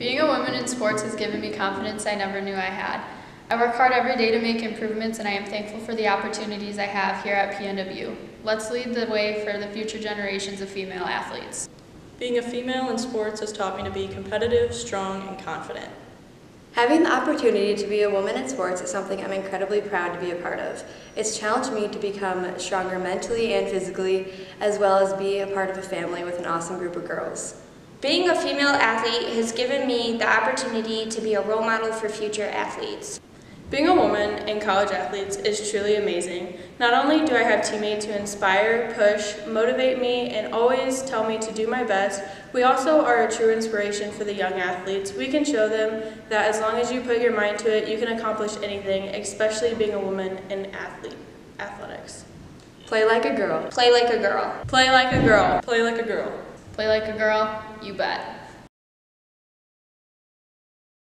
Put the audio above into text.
Being a woman in sports has given me confidence I never knew I had. I work hard every day to make improvements and I am thankful for the opportunities I have here at PNW. Let's lead the way for the future generations of female athletes. Being a female in sports has taught me to be competitive, strong, and confident. Having the opportunity to be a woman in sports is something I'm incredibly proud to be a part of. It's challenged me to become stronger mentally and physically, as well as be a part of a family with an awesome group of girls. Being a female athlete has given me the opportunity to be a role model for future athletes. Being a woman in college athletes is truly amazing. Not only do I have teammates who inspire, push, motivate me, and always tell me to do my best, we also are a true inspiration for the young athletes. We can show them that as long as you put your mind to it, you can accomplish anything, especially being a woman in athlete athletics. Play like a girl. Play like a girl. Play like a girl. Play like a girl. Play like a girl, you bet.